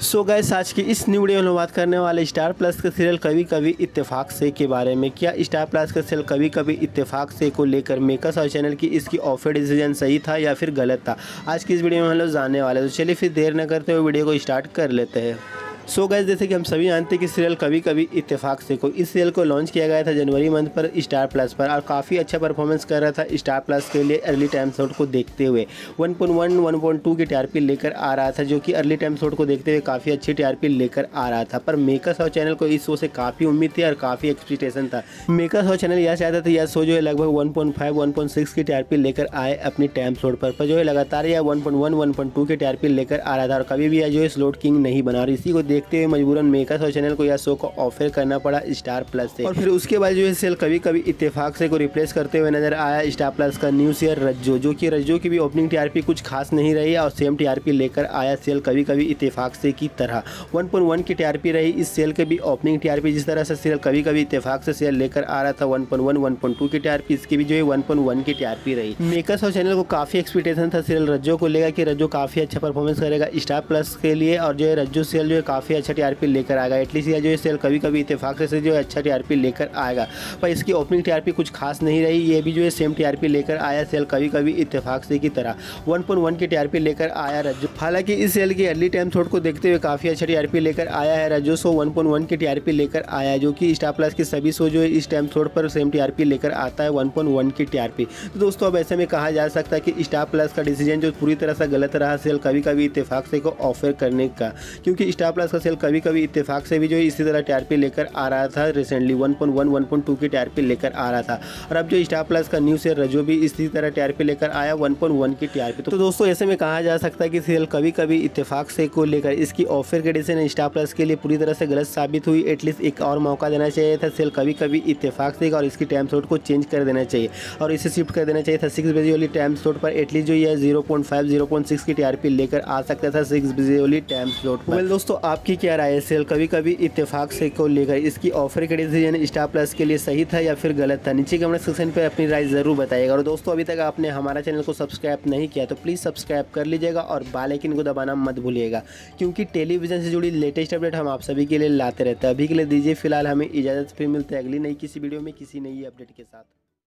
सो gas आज की इस न्यू वीडियो में बात करने वाले स्टार प्लस के सीरियल कभी कभी इत्तेफाक से के बारे में। क्या स्टार प्लस का सीरियल कभी कभी इत्तेफाक से को लेकर मेकर्स और चैनल की इसकी ऑफ़र डिसीज़न सही था या फिर गलत था? आज की इस वीडियो में हम लोग जानने वाले तो चलिए फिर देर न करते हुए वीडियो को स्टार्ट कर लेते हैं। सो गैस जैसे कि हम सभी जानते हैं कि सीरियल कभी कभी इत्तेफाक से को इस सीरियल को लॉन्च किया गया था जनवरी मंथ पर स्टार प्लस पर और काफ़ी अच्छा परफॉर्मेंस कर रहा था स्टार प्लस के लिए अर्ली टाइम शॉट को देखते हुए। 1.1 1.2 की टीआरपी लेकर आ रहा था जो कि अर्ली टाइम शॉट को देखते हुए काफ़ी अच्छी टीआरपी लेकर आ रहा था। पर मेकर्स और चैनल को इस शो से काफ़ी उम्मीद थी और काफ़ी एक्सपेक्टेशन था। मेकर्स और चैनल यह चाहता था यह शो जो है लगभग वन पॉइंट की टीआरपी लेकर आए अपनी टाइम शॉट पर, जो है लगातार यह वन पॉइंट वन की टीआरपी लेकर आ रहा था और कभी भी यह जो है स्लोट किंग नहीं बना और इसी को देखते हुए मजबूरन मेकर्स और चैनल को यह शो को ऑफ़र करना पड़ा स्टार प्लस से। और फिर उसके बाद जो है सेल कभी कभी इत्तेफाक से को रिप्लेस करते हुए नज़र आया स्टार प्लस का न्यूज़ ईयर रज्जो, जो कि रज्जो की भी ओपनिंग टीआरपी कुछ खास नहीं रही और सेम टीआरपी लेकर आया सेल कभी कभी इत्तेफाक से की तरह। 1.1 की टीआरपी रही, इस सेल के भी ओपनिंग टीआरपी जिस तरह से सेल कभी कभी इत्तेफाक से सेल लेकर आ रहा था 1.1 1.2 की टीआरपी इसकी भी जो है 1.1 की टीआरपी रही। मेकर्स और चैनल को काफ़ी एक्सपेक्टेशन था सीरियल रज्जो को लेगा कि रज्जो काफ़ी अच्छा परफॉर्मेंस करेगा स्टार प्लस के लिए और जो है रज्जो सेल जो है काफ़ी अच्छा टीआरपी लेकर आएगा। एटलीस्ट यह जो सेल कभी कभी इतफाक से जो अच्छा टीआरपी लेकर आएगा। पर इसकी ओपनिंग टीआरपी कुछ खास नहीं रही। ये भी जो है सेम टीआरपी लेकर आया सेल कभी कभी इतफाक से की तरह। 1.1 की टीआरपी लेकर आया रज्जो। हालाँकि इस सेल की अर्ली टाइम थोट को देखते हुए काफ़ी अच्छा टीआरपी लेकर आया है रज्जो। शो 1.1 की टीआरपी लेकर आया जो कि स्टार प्लस की सभी शो जो है इस टाइम थोट पर सेम टीआरपी लेकर आता है 1.1 की टीआरपी तो दोस्तों, अब ऐसे में कहा जा सकता है कि स्टार प्लस का डिसीज़न जो पूरी तरह से गलत रहा सेल कभी कभी इतफाक से को ऑफ़र करने का। क्योंकि स्टार प्लस का सेल कभी कभी इतफाक से भी जो इसी तरह टीआरपी लेकर आ रहा था रिसेंटली 1.1 1.2 की टीआरपी लेकर आ रहा था। और अब जो स्टार प्लस का न्यूज़ है रजो भी इसी तरह टीआरपी लेकर आया 1.1 की टीआरपी तो दोस्तों, ऐसे में कहा जा सकता है कि सीरियल कभी कभी इत्तेफाक से को लेकर इसकी ऑफ़र के डिसीज़न स्टार प्लस के लिए पूरी तरह से गलत साबित हुई। एटलीस्ट एक और मौका देना चाहिए था सेल कभी कभी इत्तेफाक से और इसकी टाइम स्लॉट को चेंज कर देना चाहिए। और इसे शिफ्ट कर देना चाहिए था सिक्स बजे वाली टाइम स्लॉट पर। एटलीस्ट जो ये zero point five zero point six की टीआरपी लेकर आ सकता था सिक्स बजे वाली टाइम स्लॉट पर। दोस्तों आपकी क्या राय है? सेल कभी कभी इत्तेफाक से को लेकर इसकी ऑफ़र का डिसीज़न स्टार प्लस के लिए सही था या फिर गलत था? नीचे कमेंट सेक्शन पर अपनी राय ज़रूर बताइएगा। और दोस्तों, अभी तक आपने हमारा चैनल को सब्सक्राइब नहीं किया तो प्लीज़ सब्सक्राइब कर लीजिएगा और बालेकिन को दबाना मत भूलिएगा। क्योंकि टेलीविज़न से जुड़ी लेटेस्ट अपडेट हम आप सभी के लिए लाते रहते हैं। अभी के लिए दीजिए फ़िलहाल हमें इजाज़त। फिर मिलते हैं अगली नई किसी वीडियो में किसी नई अपडेट के साथ।